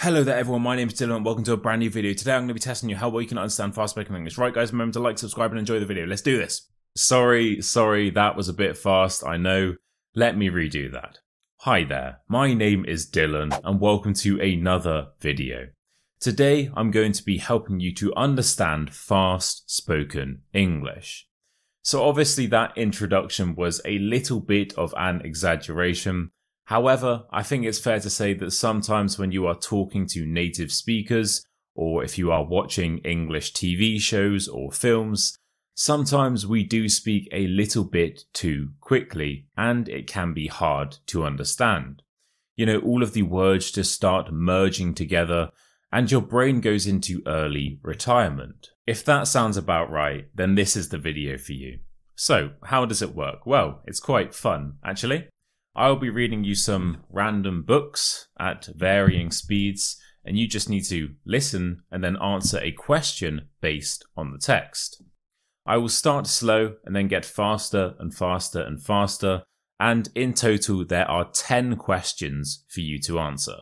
Hello there everyone, my name is Dylan and welcome to a brand new video. Today I'm going to be testing you how well you can understand fast spoken English. Right guys, remember to like, subscribe and enjoy the video. Let's do this. Sorry, sorry, that was a bit fast, I know. Let me redo that. Hi there, my name is Dylan and welcome to another video. Today I'm going to be helping you to understand fast spoken English. So obviously that introduction was a little bit of an exaggeration. However, I think it's fair to say that sometimes when you are talking to native speakers, or if you are watching English TV shows or films, sometimes we do speak a little bit too quickly, and it can be hard to understand. You know, all of the words just start merging together, and your brain goes into early retirement. If that sounds about right, then this is the video for you. So, how does it work? Well, it's quite fun, actually. I'll be reading you some random books at varying speeds, and you just need to listen and then answer a question based on the text. I will start slow and then get faster and faster and faster, and in total, there are 10 questions for you to answer.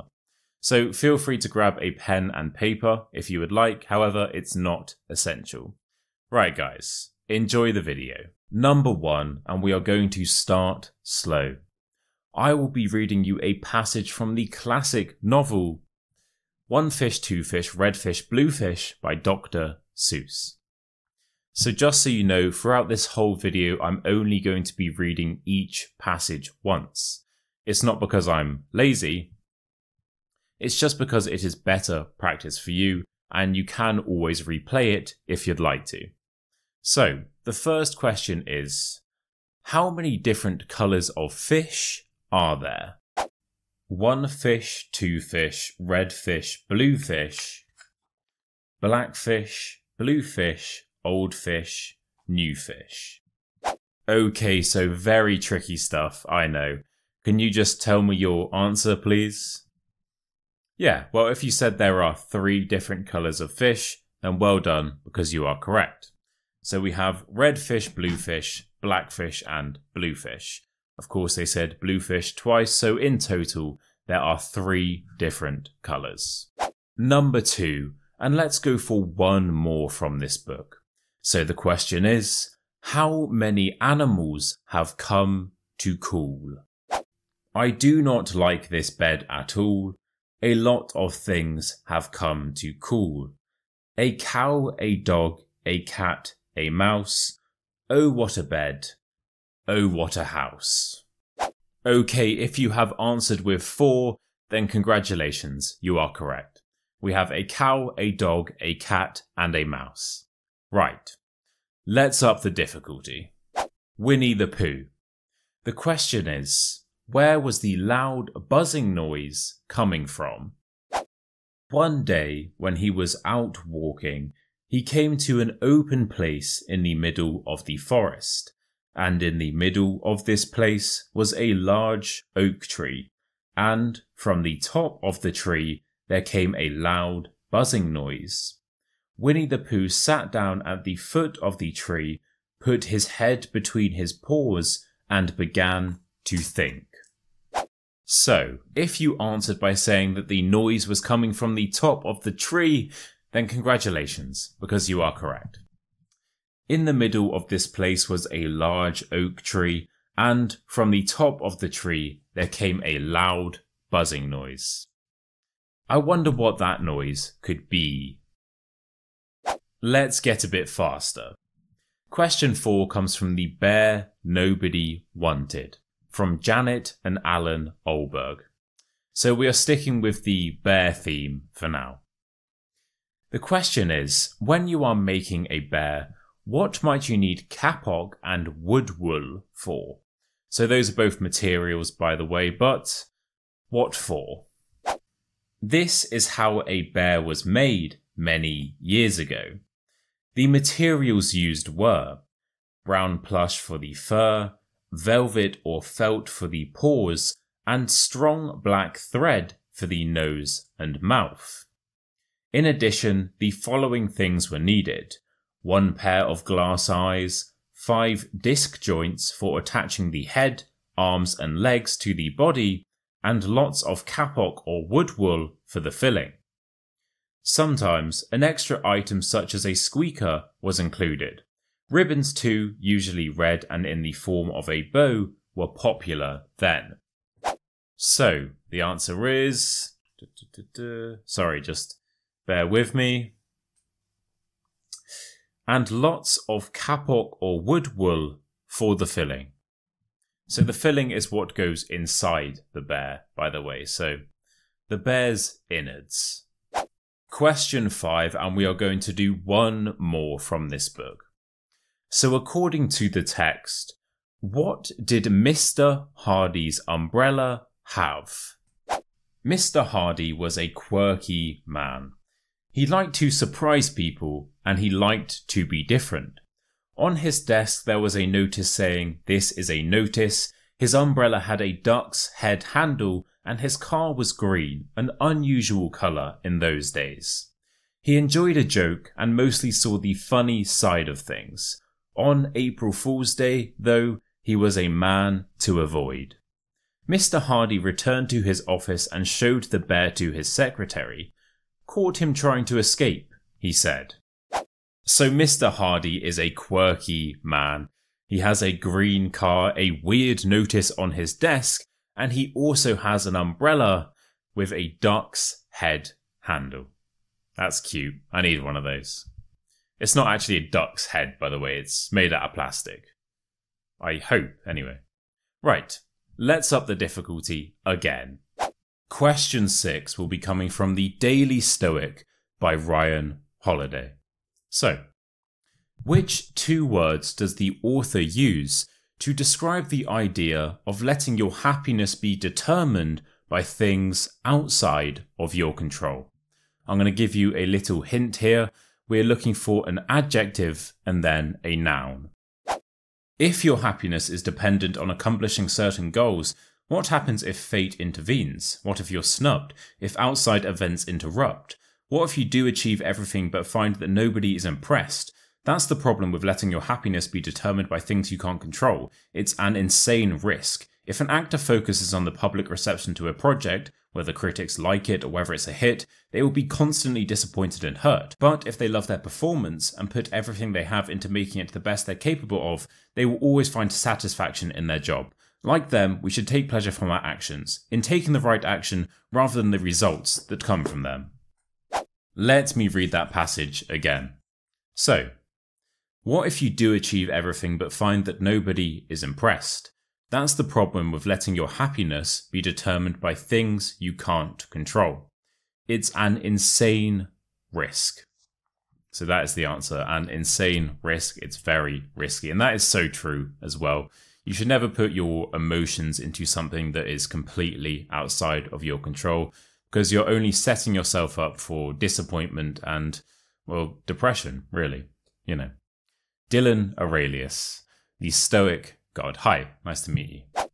So feel free to grab a pen and paper if you would like, however, it's not essential. Right, guys, enjoy the video. Number one, and we are going to start slow. I will be reading you a passage from the classic novel One Fish, Two Fish, Red Fish, Blue Fish by Dr. Seuss. So just so you know, throughout this whole video, I'm only going to be reading each passage once. It's not because I'm lazy, it's just because it is better practice for you, and you can always replay it if you'd like to. So, the first question is, how many different colours of fish are there? One fish, two fish, red fish, blue fish, black fish, blue fish, old fish, new fish. Okay, so very tricky stuff, I know. Can you just tell me your answer, please? Yeah, well, if you said there are three different colours of fish, then well done, because you are correct. So we have red fish, blue fish, black fish, and blue fish. Of course, they said bluefish twice, so in total, there are three different colours. Number two, and let's go for one more from this book. So the question is, how many animals have come to cool? I do not like this bed at all. A lot of things have come to cool. A cow, a dog, a cat, a mouse. Oh, what a bed. Oh, what a house. Okay, if you have answered with four, then congratulations, you are correct. We have a cow, a dog, a cat, and a mouse. Right. Let's up the difficulty. Winnie the Pooh. The question is, where was the loud buzzing noise coming from? One day, when he was out walking, he came to an open place in the middle of the forest and in the middle of this place was a large oak tree, and from the top of the tree there came a loud buzzing noise. Winnie the Pooh sat down at the foot of the tree, put his head between his paws, and began to think. So, if you answered by saying that the noise was coming from the top of the tree, then congratulations, because you are correct. In the middle of this place was a large oak tree, and from the top of the tree there came a loud buzzing noise. I wonder what that noise could be. Let's get a bit faster. Question 4 comes from the bear nobody wanted, from Janet and Allan Ahlberg. So we are sticking with the bear theme for now. The question is when you are making a bear, what might you need kapok and wood wool for? So those are both materials, by the way, but what for? This is how a bear was made many years ago. The materials used were brown plush for the fur, velvet or felt for the paws, and strong black thread for the nose and mouth. In addition, the following things were needed one pair of glass eyes, five disc joints for attaching the head, arms, and legs to the body, and lots of kapok or wood wool for the filling. Sometimes an extra item such as a squeaker was included. Ribbons too, usually red and in the form of a bow, were popular then. So, the answer is. Sorry, just bear with me. And lots of kapok or wood wool for the filling. So the filling is what goes inside the bear, by the way. So the bear's innards. Question five, and we are going to do one more from this book. So, according to the text, what did Mr. Hardy's umbrella have? Mr. Hardy was a quirky man. He liked to surprise people and he liked to be different. On his desk there was a notice saying, This is a notice. His umbrella had a duck's head handle and his car was green, an unusual colour in those days. He enjoyed a joke and mostly saw the funny side of things. On April Fool's Day, though, he was a man to avoid. Mr. Hardy returned to his office and showed the bear to his secretary. Caught him trying to escape, he said. So Mr. Hardy is a quirky man. He has a green car, a weird notice on his desk, and he also has an umbrella with a duck's head handle. That's cute. I need one of those. It's not actually a duck's head, by the way, it's made out of plastic. I hope, anyway. Right, let's up the difficulty again. Question 6 will be coming from the Daily Stoic by Ryan Holiday. So, which two words does the author use to describe the idea of letting your happiness be determined by things outside of your control? I'm going to give you a little hint here. We're looking for an adjective and then a noun. If your happiness is dependent on accomplishing certain goals, what happens if fate intervenes? What if you're snubbed? If outside events interrupt? What if you do achieve everything but find that nobody is impressed? That's the problem with letting your happiness be determined by things you can't control. It's an insane risk. If an actor focuses on the public reception to a project, whether critics like it or whether it's a hit, they will be constantly disappointed and hurt. But if they love their performance and put everything they have into making it the best they're capable of, they will always find satisfaction in their job. Like them, we should take pleasure from our actions, in taking the right action rather than the results that come from them. Let me read that passage again. So, what if you do achieve everything but find that nobody is impressed? That's the problem with letting your happiness be determined by things you can't control. It's an insane risk. So that is the answer. An insane risk. It's very risky. And that is so true as well. You should never put your emotions into something that is completely outside of your control because you're only setting yourself up for disappointment and, well, depression, really. You know. Dylan Aurelius, the Stoic God. Hi, nice to meet you.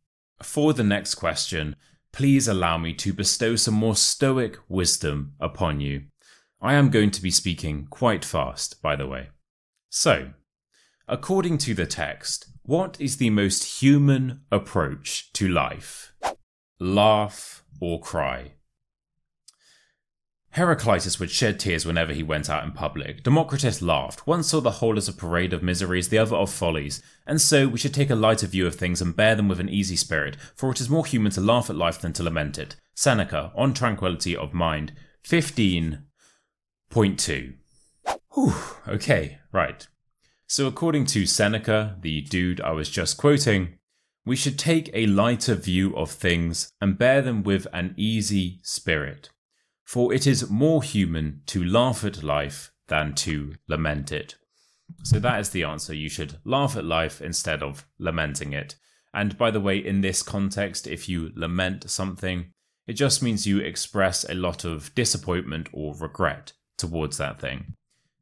For the next question, please allow me to bestow some more Stoic wisdom upon you. I am going to be speaking quite fast, by the way. So, according to the text, what is the most human approach to life? Laugh or cry? Heraclitus would shed tears whenever he went out in public. Democritus laughed. One saw the whole as a parade of miseries, the other of follies. And so we should take a lighter view of things and bear them with an easy spirit, for it is more human to laugh at life than to lament it. Seneca, On Tranquility of Mind, 15.2. Whew, okay, right. So according to Seneca, the dude I was just quoting, we should take a lighter view of things and bear them with an easy spirit for it is more human to laugh at life than to lament it. So that is the answer. You should laugh at life instead of lamenting it. And by the way, in this context, if you lament something, it just means you express a lot of disappointment or regret towards that thing.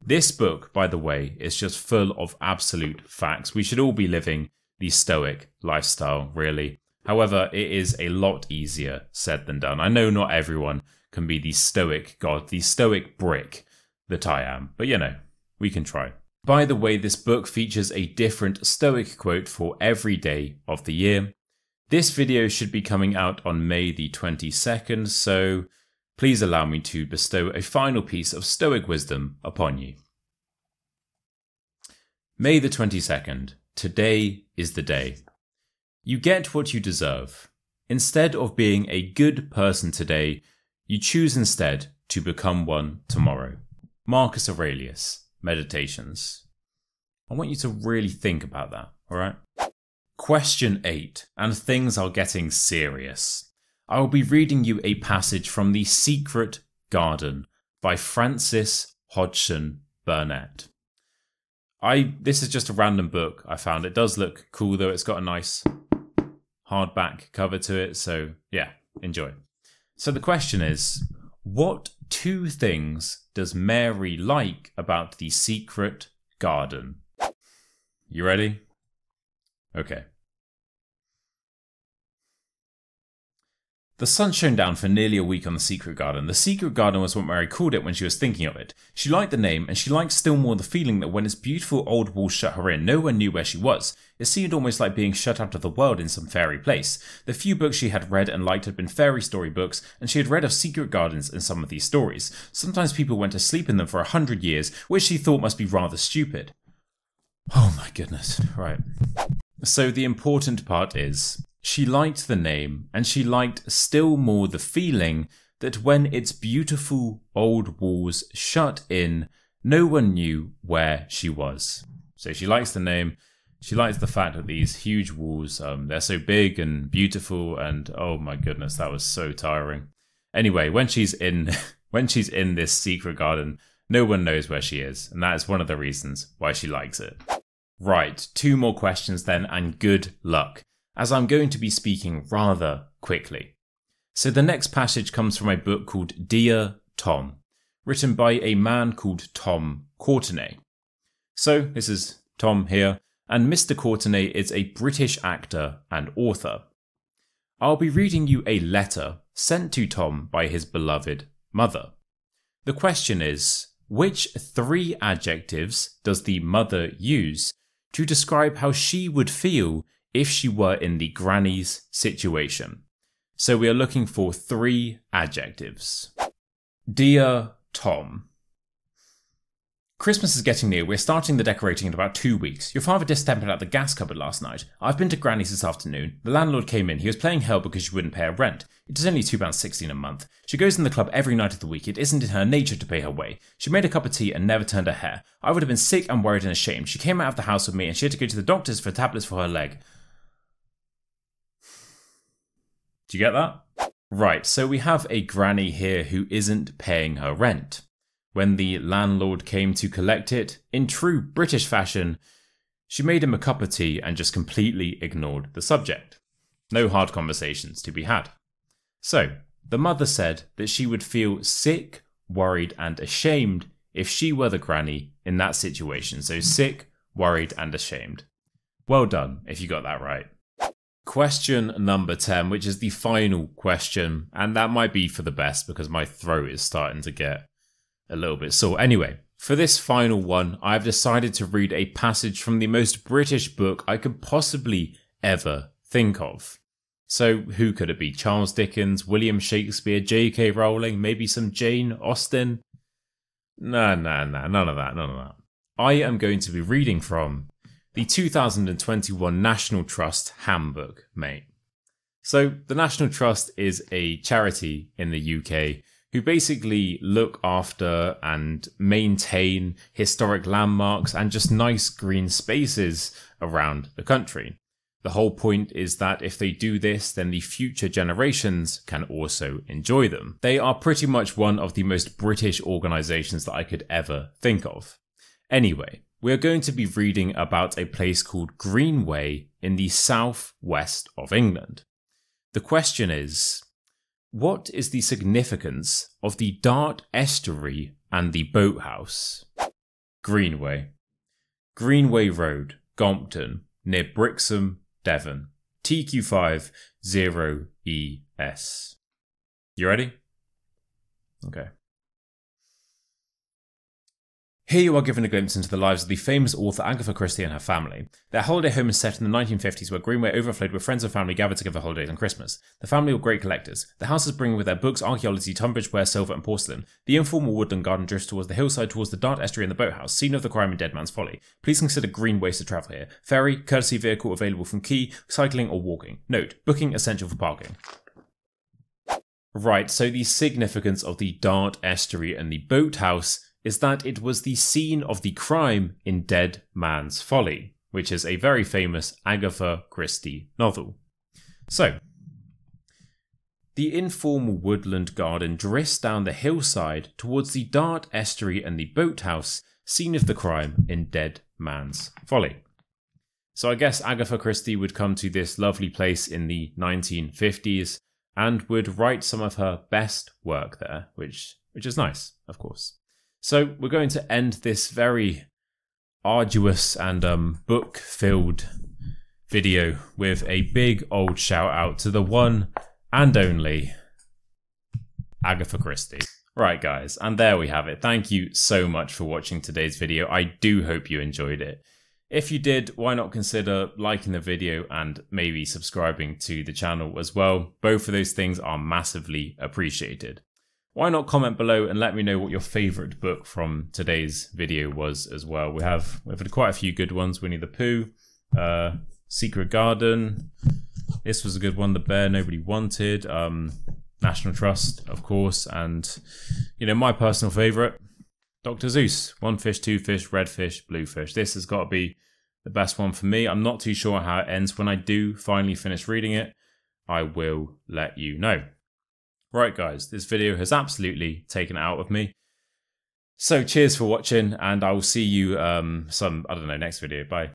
This book, by the way, is just full of absolute facts. We should all be living the Stoic lifestyle, really. However, it is a lot easier said than done. I know not everyone can be the stoic god, the stoic brick that I am. But you know, we can try. By the way, this book features a different stoic quote for every day of the year. This video should be coming out on May the 22nd, so please allow me to bestow a final piece of Stoic wisdom upon you. May the 22nd. Today is the day. You get what you deserve. Instead of being a good person today, you choose instead to become one tomorrow. Marcus Aurelius, Meditations. I want you to really think about that, alright? Question 8, and things are getting serious. I will be reading you a passage from The Secret Garden by Frances Hodgson Burnett. I this is just a random book I found. It does look cool though. It's got a nice hardback cover to it, so yeah, enjoy. So the question is, what two things does Mary like about the secret garden? You ready? Okay. The sun shone down for nearly a week on the secret garden. The secret garden was what Mary called it when she was thinking of it. She liked the name, and she liked still more the feeling that when its beautiful old walls shut her in, no one knew where she was. It seemed almost like being shut out of the world in some fairy place. The few books she had read and liked had been fairy story books, and she had read of secret gardens in some of these stories. Sometimes people went to sleep in them for a hundred years, which she thought must be rather stupid. Oh my goodness. Right. So the important part is she liked the name, and she liked still more the feeling that when its beautiful old walls shut in, no one knew where she was. So she likes the name. She likes the fact that these huge walls, um, they're so big and beautiful, and oh my goodness, that was so tiring. Anyway, when she's in, when she's in this secret garden, no one knows where she is, and that is one of the reasons why she likes it. Right, two more questions then, and good luck as I'm going to be speaking rather quickly. So the next passage comes from a book called Dear Tom, written by a man called Tom Courtenay. So this is Tom here, and Mr. Courtenay is a British actor and author. I'll be reading you a letter sent to Tom by his beloved mother. The question is which three adjectives does the mother use to describe how she would feel if she were in the granny's situation. So we are looking for three adjectives. Dear Tom, Christmas is getting near. We're starting the decorating in about two weeks. Your father distempered out the gas cupboard last night. I've been to Granny's this afternoon. The landlord came in. He was playing hell because she wouldn't pay her rent. It is only £2.16 a month. She goes in the club every night of the week. It isn't in her nature to pay her way. She made a cup of tea and never turned her hair. I would have been sick and worried and ashamed. She came out of the house with me and she had to go to the doctor's for tablets for her leg. Do you get that? Right, so we have a granny here who isn't paying her rent. When the landlord came to collect it, in true British fashion, she made him a cup of tea and just completely ignored the subject. No hard conversations to be had. So, the mother said that she would feel sick, worried, and ashamed if she were the granny in that situation. So, sick, worried, and ashamed. Well done if you got that right. Question number 10, which is the final question, and that might be for the best because my throat is starting to get a little bit sore. Anyway, for this final one, I've decided to read a passage from the most British book I could possibly ever think of. So, who could it be? Charles Dickens, William Shakespeare, J.K. Rowling, maybe some Jane Austen? No, no, no, none of that, none of that. I am going to be reading from the 2021 National Trust Handbook, mate. So, the National Trust is a charity in the UK who basically look after and maintain historic landmarks and just nice green spaces around the country. The whole point is that if they do this, then the future generations can also enjoy them. They are pretty much one of the most British organisations that I could ever think of. Anyway, we are going to be reading about a place called Greenway in the southwest of England. The question is What is the significance of the Dart estuary and the boathouse? Greenway. Greenway Road, Galmpton, near Brixham, Devon. TQ5 0ES. You ready? Okay. Here you are given a glimpse into the lives of the famous author Agatha Christie and her family. Their holiday home is set in the 1950s where Greenway overflowed with friends and family gathered together for holidays and Christmas. The family were great collectors. The houses bring with their books, archaeology, Tunbridge ware, silver and porcelain. The informal woodland garden drifts towards the hillside towards the Dart estuary and the boathouse, scene of the crime in Dead Man's Folly. Please consider green ways to travel here. Ferry, courtesy vehicle available from Quay, cycling or walking. Note, booking essential for parking. Right, so the significance of the Dart estuary and the boathouse is that it was the scene of the crime in Dead Man's Folly, which is a very famous Agatha Christie novel. So, the informal woodland garden drifts down the hillside towards the Dart estuary and the boathouse, scene of the crime in Dead Man's Folly. So I guess Agatha Christie would come to this lovely place in the 1950s and would write some of her best work there, which which is nice, of course. So we're going to end this very arduous and um, book filled video with a big old shout out to the one and only Agatha Christie. Right, guys, and there we have it. Thank you so much for watching today's video. I do hope you enjoyed it. If you did, why not consider liking the video and maybe subscribing to the channel as well? Both of those things are massively appreciated why not comment below and let me know what your favorite book from today's video was as well. We have we've had quite a few good ones. Winnie the Pooh, uh, Secret Garden. This was a good one. The Bear Nobody Wanted. Um, National Trust, of course, and you know my personal favorite, Dr. Seuss. One fish, two fish, red fish, blue fish. This has got to be the best one for me. I'm not too sure how it ends. When I do finally finish reading it, I will let you know. Right, guys, this video has absolutely taken it out of me. So cheers for watching, and I will see you um some I don't know next video. Bye.